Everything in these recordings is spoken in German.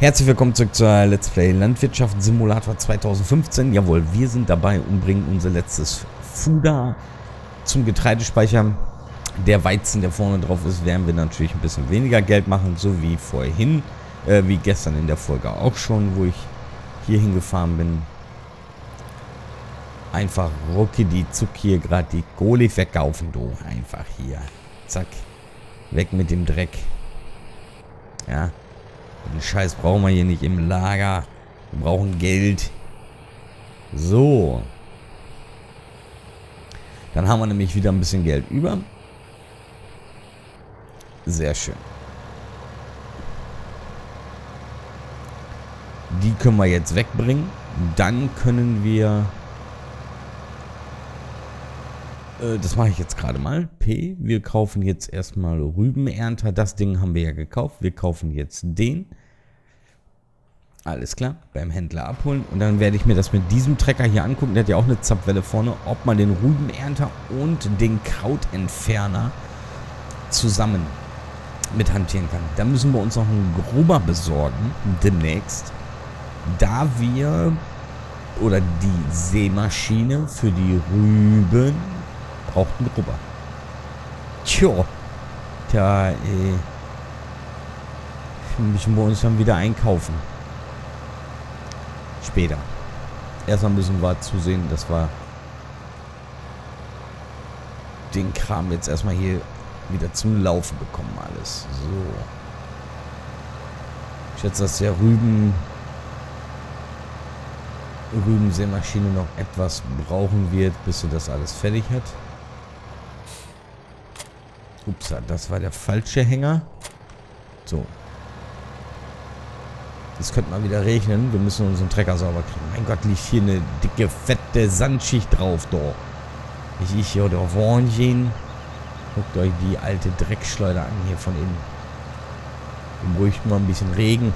Herzlich willkommen zurück zur Let's Play Landwirtschaft Simulator 2015. Jawohl, wir sind dabei und bringen unser letztes Fuder zum Getreidespeicher. Der Weizen, der vorne drauf ist, werden wir natürlich ein bisschen weniger Geld machen, so wie vorhin, äh, wie gestern in der Folge auch schon, wo ich hier hingefahren bin. Einfach rucki die Zuck hier gerade die Kohle verkaufen, du. Einfach hier. Zack. Weg mit dem Dreck. Ja. Den Scheiß brauchen wir hier nicht im Lager. Wir brauchen Geld. So. Dann haben wir nämlich wieder ein bisschen Geld über. Sehr schön. Die können wir jetzt wegbringen. Dann können wir... Äh, das mache ich jetzt gerade mal. P. Wir kaufen jetzt erstmal Rübenernter. Das Ding haben wir ja gekauft. Wir kaufen jetzt den. Alles klar, beim Händler abholen. Und dann werde ich mir das mit diesem Trecker hier angucken. Der hat ja auch eine Zapfwelle vorne. Ob man den Rübenernter und den Krautentferner zusammen mit hantieren kann. Da müssen wir uns noch einen Grubber besorgen. Demnächst. Da wir... Oder die Sämaschine für die Rüben braucht einen Grubber. Tja. Da, äh, müssen wir uns dann wieder einkaufen später. Erstmal müssen wir zusehen, dass wir den Kram jetzt erstmal hier wieder zum Laufen bekommen alles. So. Ich schätze, dass der Rüben Rübensämaschine noch etwas brauchen wird, bis sie das alles fertig hat. Ups, das war der falsche Hänger. So, es könnte mal wieder regnen. Wir müssen unseren Trecker sauber kriegen. Mein Gott, liegt hier eine dicke, fette Sandschicht drauf, doch. Ich, ich hier, der Wahnsinn. Guckt euch die alte Dreckschleuder an hier von innen. Wir bräuchten mal ein bisschen Regen.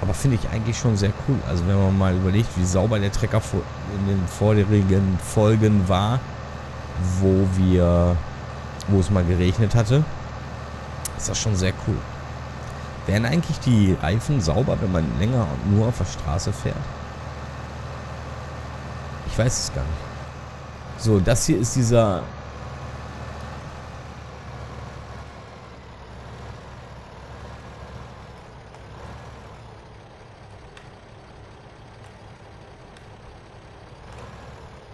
Aber finde ich eigentlich schon sehr cool. Also wenn man mal überlegt, wie sauber der Trecker in den vorherigen Folgen war, wo wir, wo es mal geregnet hatte, ist das schon sehr cool. Wären eigentlich die Reifen sauber, wenn man länger und nur auf der Straße fährt? Ich weiß es gar nicht. So, das hier ist dieser...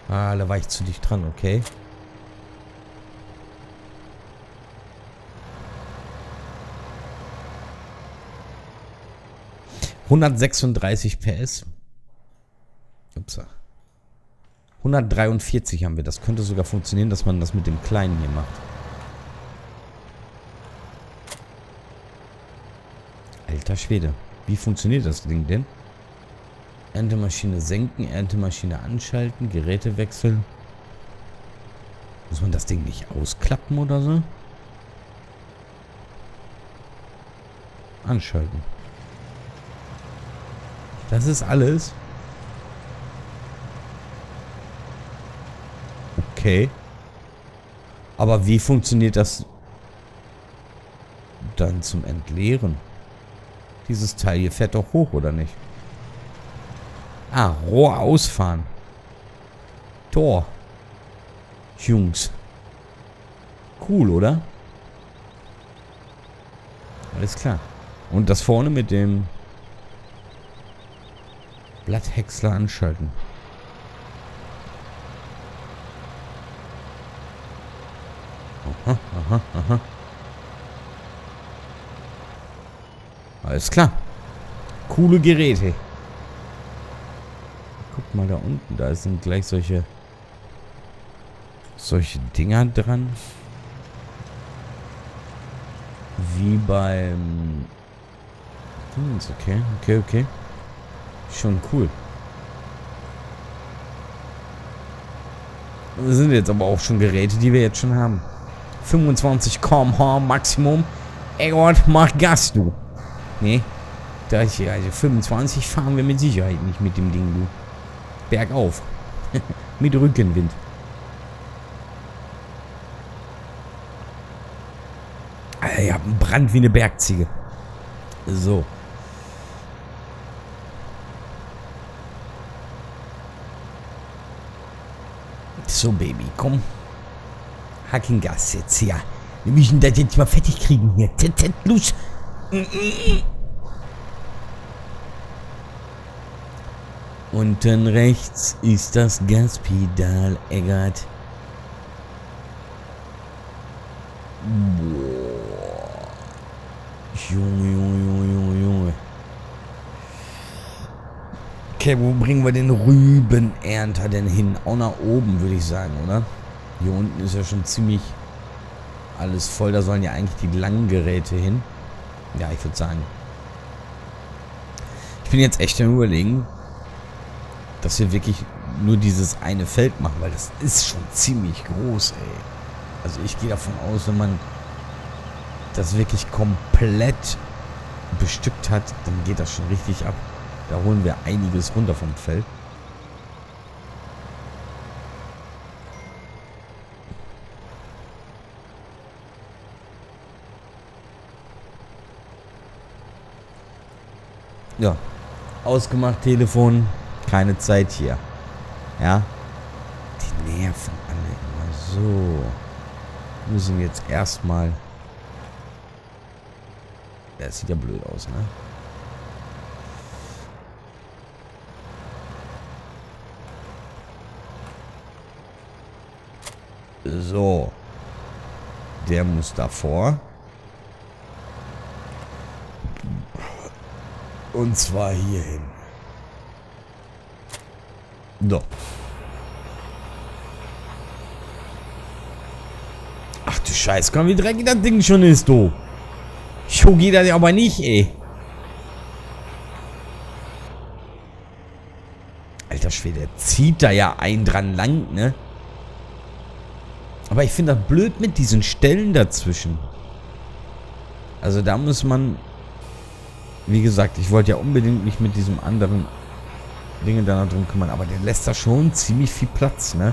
Ah, da war ich zu dicht dran, okay. 136 PS. Ups. 143 haben wir. Das könnte sogar funktionieren, dass man das mit dem Kleinen hier macht. Alter Schwede. Wie funktioniert das Ding denn? Erntemaschine senken, Erntemaschine anschalten, Geräte wechseln. Muss man das Ding nicht ausklappen oder so? Anschalten. Das ist alles. Okay. Aber wie funktioniert das dann zum Entleeren? Dieses Teil hier fährt doch hoch, oder nicht? Ah, Rohr ausfahren. Tor. Jungs. Cool, oder? Alles klar. Und das vorne mit dem Blatthäcksler anschalten. Aha, aha, aha. Alles klar. Coole Geräte. Guck mal da unten, da sind gleich solche solche Dinger dran. Wie beim... Hm, ist okay, okay, okay. Schon cool. Das sind jetzt aber auch schon Geräte, die wir jetzt schon haben. 25 km/h Maximum. Ey Gott, mach Gas, du. Nee. Da ist hier, also 25 fahren wir mit Sicherheit nicht mit dem Ding, du. Bergauf. mit Rückenwind. Alter, ihr habt einen Brand wie eine Bergziege. So. So, Baby, komm. Hackengas jetzt hier. Wir müssen das jetzt mal fertig kriegen hier. Los. Unten rechts ist das Gaspedal, Eggert. Boah. Junge, Junge, Junge. Okay, wo bringen wir den Rübenernter denn hin? Auch nach oben, würde ich sagen, oder? Hier unten ist ja schon ziemlich alles voll. Da sollen ja eigentlich die langen Geräte hin. Ja, ich würde sagen. Ich bin jetzt echt am überlegen, dass wir wirklich nur dieses eine Feld machen, weil das ist schon ziemlich groß, ey. Also ich gehe davon aus, wenn man das wirklich komplett bestückt hat, dann geht das schon richtig ab. Da holen wir einiges runter vom Feld. Ja. Ausgemacht, Telefon. Keine Zeit hier. Ja. Die nerven alle immer so. Müssen wir jetzt erstmal... Das sieht ja blöd aus, ne? So. Der muss davor. Und zwar hierhin. So. Ach du Scheiße, komm, wie dreckig das Ding schon ist, du. So geht das aber nicht, ey. Alter Schwede, zieht da ja ein dran lang, ne? Aber ich finde das blöd mit diesen Stellen dazwischen. Also da muss man... Wie gesagt, ich wollte ja unbedingt mich mit diesem anderen Dinge da drum kümmern. Aber der lässt da schon ziemlich viel Platz, ne?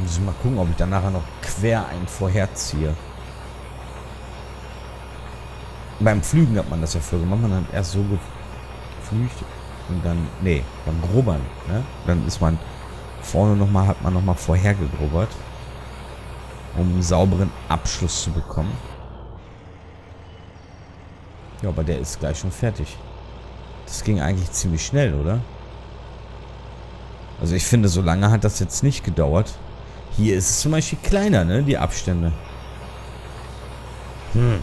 Muss ich mal gucken, ob ich dann nachher noch quer einen vorherziehe. Beim Flügen hat man das ja früher gemacht. Man hat erst so geflüchtet und dann, nee, beim Grubbern, ne? Dann ist man vorne nochmal, hat man nochmal vorher gegrubbert, um einen sauberen Abschluss zu bekommen. Ja, aber der ist gleich schon fertig. Das ging eigentlich ziemlich schnell, oder? Also ich finde, so lange hat das jetzt nicht gedauert. Hier ist es zum Beispiel kleiner, ne? Die Abstände. Hm.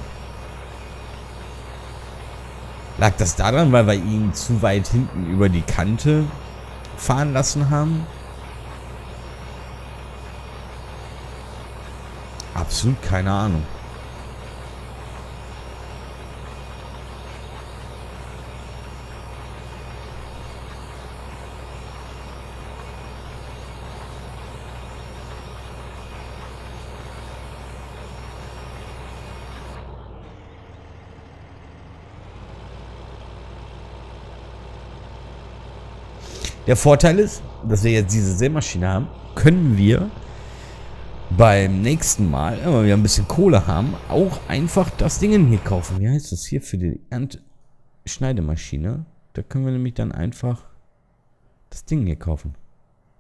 Lag das daran, weil wir ihn zu weit hinten über die Kante fahren lassen haben? Absolut keine Ahnung. Der Vorteil ist, dass wir jetzt diese Sämaschine haben, können wir beim nächsten Mal, wenn wir ein bisschen Kohle haben, auch einfach das Ding hier kaufen. Wie heißt das hier für die Ernteschneidemaschine? Da können wir nämlich dann einfach das Ding hier kaufen.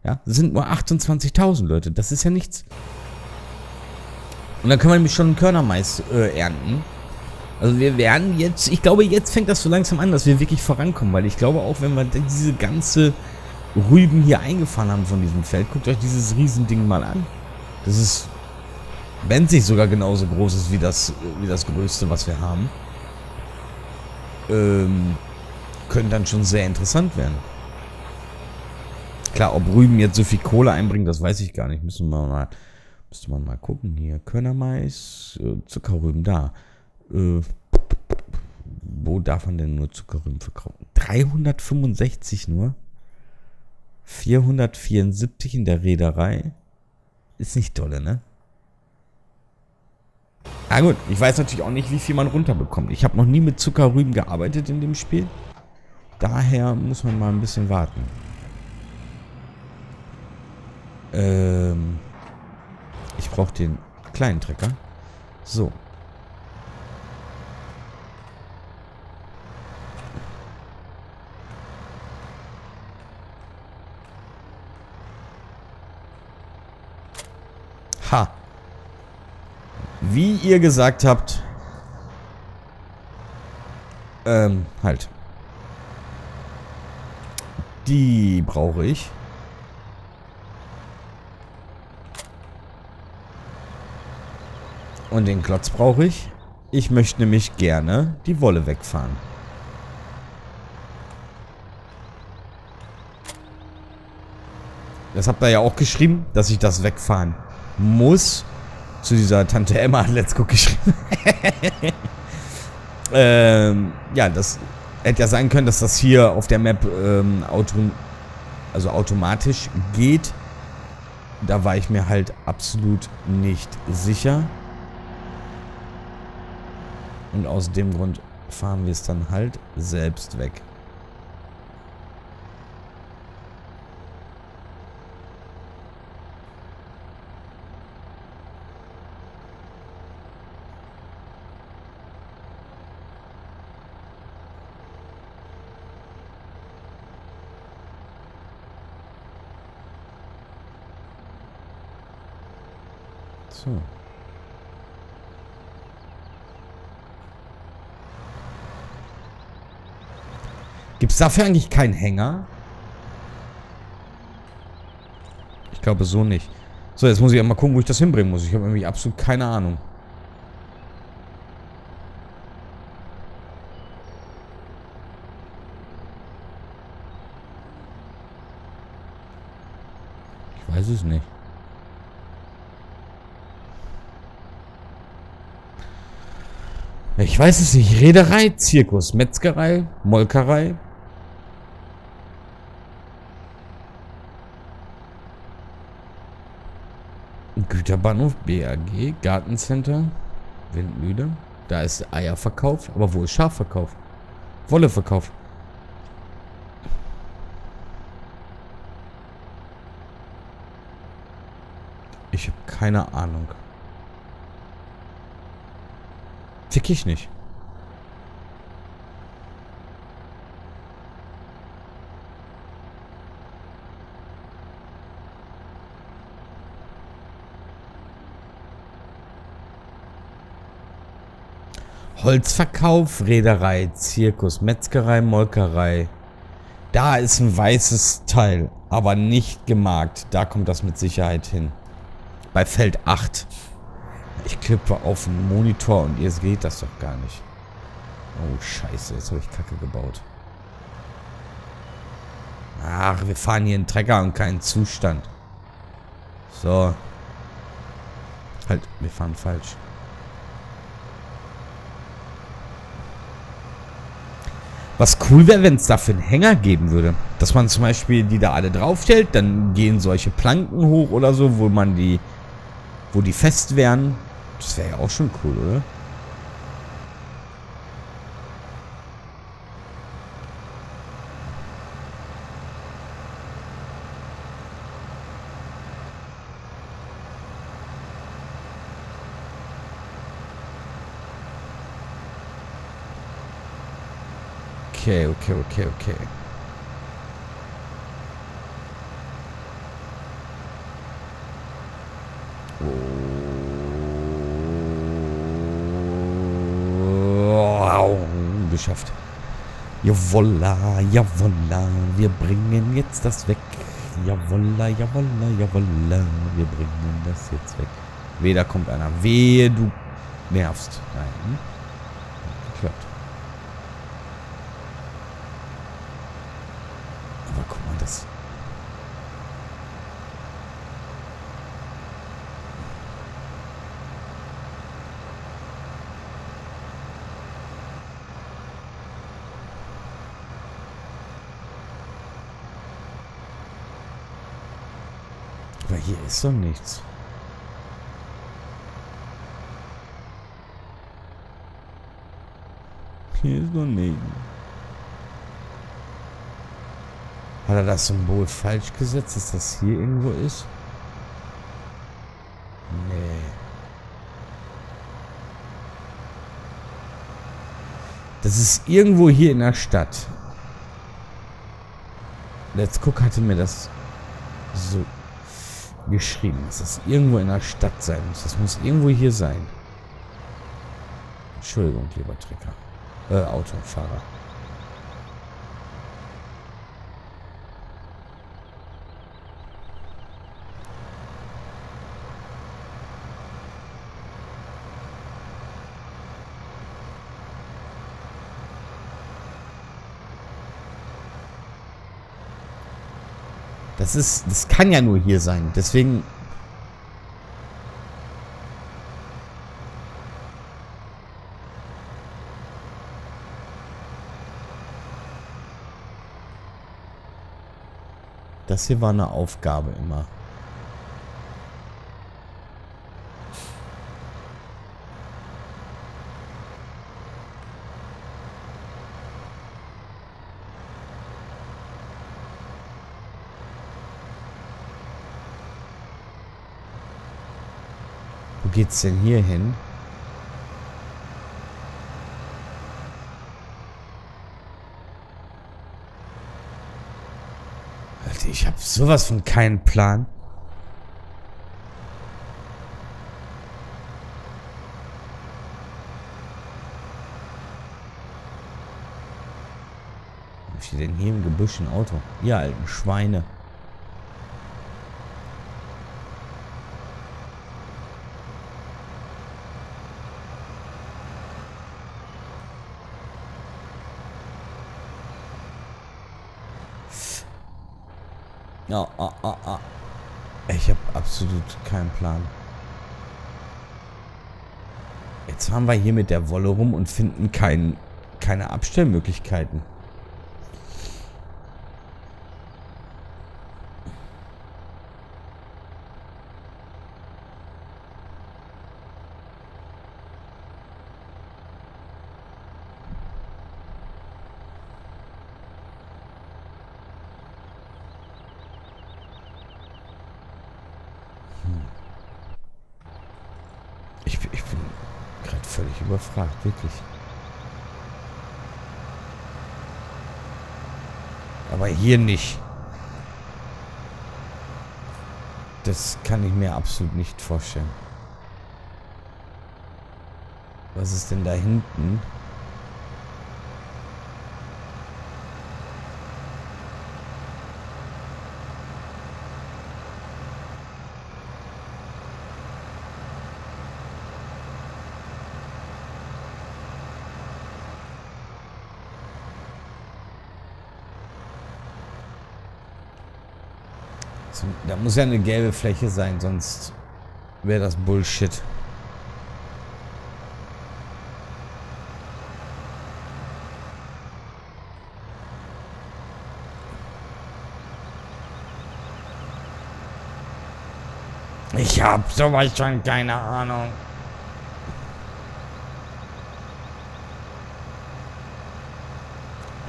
Ja, das sind nur 28.000 Leute. Das ist ja nichts. Und dann können wir nämlich schon einen Körnermais äh, ernten. Also wir werden jetzt, ich glaube, jetzt fängt das so langsam an, dass wir wirklich vorankommen, weil ich glaube auch, wenn wir diese ganze Rüben hier eingefahren haben von diesem Feld, guckt euch dieses Riesending mal an. Das ist, wenn sich sogar genauso groß ist wie das, wie das größte, was wir haben, ähm, können dann schon sehr interessant werden. Klar, ob Rüben jetzt so viel Kohle einbringen, das weiß ich gar nicht. Müssen wir mal, müsste man mal gucken hier. Körnermais, äh, Zuckerrüben, da. Äh, wo darf man denn nur Zuckerrüben verkaufen? 365 nur? 474 in der Reederei? Ist nicht dolle, ne? Na gut, ich weiß natürlich auch nicht, wie viel man runterbekommt. Ich habe noch nie mit Zuckerrüben gearbeitet in dem Spiel. Daher muss man mal ein bisschen warten. Ähm, brauche den kleinen Trecker. So. Ha. Wie ihr gesagt habt. Ähm, halt. Die brauche ich. Und den Klotz brauche ich. Ich möchte nämlich gerne die Wolle wegfahren. Das habt ihr ja auch geschrieben, dass ich das wegfahren muss. Zu dieser Tante Emma Let's Go geschrieben. ähm, ja, das hätte ja sein können, dass das hier auf der Map ähm, auto, also automatisch geht. Da war ich mir halt absolut nicht sicher. Und aus dem Grund fahren wir es dann halt selbst weg. So. Gibt es dafür eigentlich keinen Hänger? Ich glaube so nicht. So, jetzt muss ich mal gucken, wo ich das hinbringen muss. Ich habe irgendwie absolut keine Ahnung. Ich weiß es nicht. Ich weiß es nicht. Reederei, Zirkus, Metzgerei, Molkerei, Güterbahnhof, BAG, Gartencenter, Windmühle. Da ist Eierverkauf. Aber wo ist Schafverkauf? Wolleverkauf. Ich habe keine Ahnung. Fick ich nicht. Holzverkauf, Reederei, Zirkus, Metzgerei, Molkerei. Da ist ein weißes Teil, aber nicht gemarkt. Da kommt das mit Sicherheit hin. Bei Feld 8. Ich klippe auf den Monitor und jetzt geht das doch gar nicht. Oh, scheiße. Jetzt habe ich Kacke gebaut. Ach, wir fahren hier einen Trecker und keinen Zustand. So. Halt, wir fahren falsch. Was cool wäre, wenn es dafür einen Hänger geben würde. Dass man zum Beispiel die da alle draufstellt, dann gehen solche Planken hoch oder so, wo man die, wo die fest wären. Das wäre ja auch schon cool, oder? Okay, okay, okay, okay. Oh, geschafft. Jawolla, jawolla, wir bringen jetzt das weg. Jawolla, jawolla, jawolla, wir bringen das jetzt weg. Da kommt einer. Wehe, du nervst. Nein. Aber hier ist doch nichts. Hier ist doch nichts. Hat er das Symbol falsch gesetzt, dass das hier irgendwo ist? Das ist irgendwo hier in der Stadt. Let's Cook hatte mir das so geschrieben, dass das irgendwo in der Stadt sein muss. Das muss irgendwo hier sein. Entschuldigung, lieber Trecker. Äh, Autofahrer. Das ist, das kann ja nur hier sein. Deswegen... Das hier war eine Aufgabe immer. Geht's denn hier hin? Alter, ich habe sowas von keinen Plan. Wo steht denn hier im Gebüsch ein Auto? Ihr alten Schweine. Ja, ah, ah, ah. Ich habe absolut keinen Plan. Jetzt fahren wir hier mit der Wolle rum und finden kein, keine Abstellmöglichkeiten. Völlig überfragt, wirklich. Aber hier nicht. Das kann ich mir absolut nicht vorstellen. Was ist denn da hinten? Da muss ja eine gelbe Fläche sein, sonst wäre das Bullshit. Ich hab sowas schon keine Ahnung.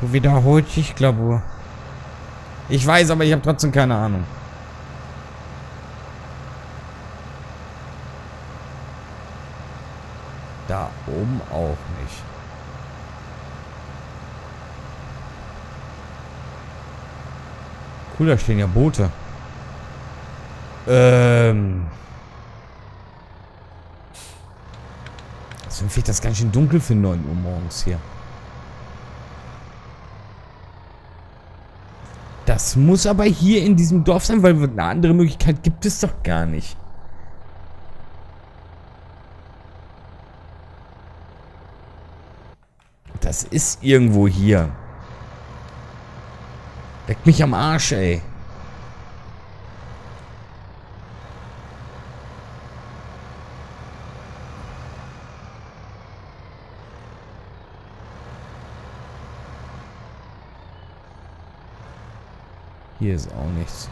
Du wiederholst dich, glaube ich. weiß, aber ich habe trotzdem keine Ahnung. Da oben auch nicht. Cool, da stehen ja Boote. Ähm. Deswegen fehlt das ganz schön dunkel für 9 Uhr morgens hier. Das muss aber hier in diesem Dorf sein, weil eine andere Möglichkeit gibt es doch gar nicht. Das ist irgendwo hier. Leck mich am Arsch, ey. Hier ist auch nichts.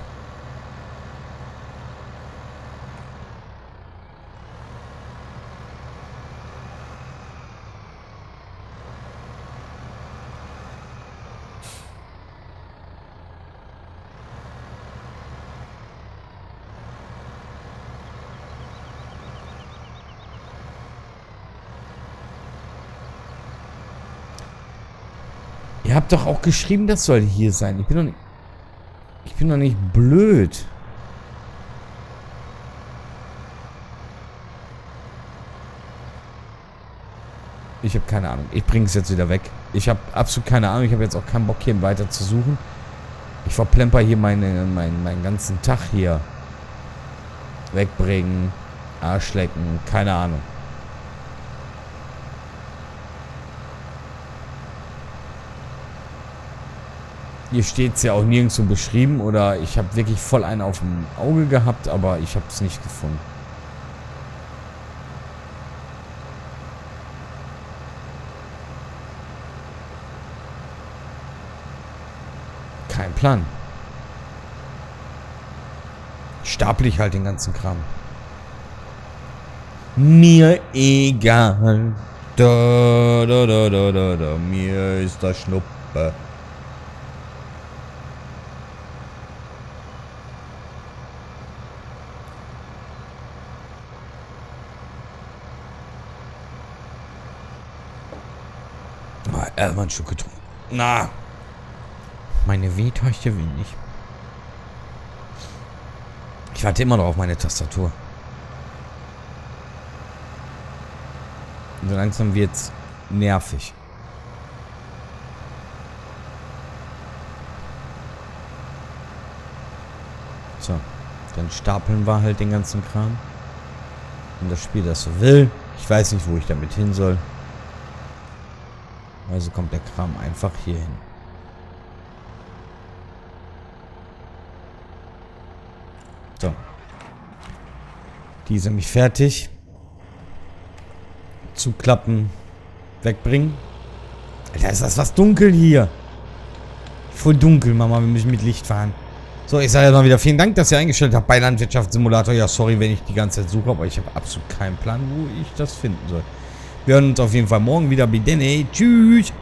Doch auch geschrieben, das soll hier sein. Ich bin doch nicht... Ich bin doch nicht blöd. Ich habe keine Ahnung. Ich bringe es jetzt wieder weg. Ich habe absolut keine Ahnung. Ich habe jetzt auch keinen Bock, hier weiter zu suchen. Ich verplemper hier meine, meinen, meinen ganzen Tag hier. Wegbringen. Arschlecken. Keine Ahnung. Hier steht es ja auch nirgendwo beschrieben oder ich habe wirklich voll einen auf dem Auge gehabt, aber ich habe es nicht gefunden. Kein Plan. Stapel ich halt den ganzen Kram. Mir egal. Da, da, da, da, da, da. Mir ist das Schnuppe. Ah, erstmal ein Stück getrunken. Na. Meine Wehtäuchte will nicht. Ich warte immer noch auf meine Tastatur. So langsam wird's nervig. So, dann stapeln wir halt den ganzen Kram. Wenn das Spiel das so will. Ich weiß nicht, wo ich damit hin soll. Also kommt der Kram einfach hier hin. So. Die sind nämlich fertig. Zuklappen. Wegbringen. Alter, ist das was dunkel hier. Voll dunkel, Mama. Wir müssen mit Licht fahren. So, ich sage ja mal wieder vielen Dank, dass ihr eingestellt habt bei Landwirtschaftssimulator. Ja, sorry, wenn ich die ganze Zeit suche, aber ich habe absolut keinen Plan, wo ich das finden soll. Wir hören uns auf jeden Fall morgen wieder. Bidene. Tschüss.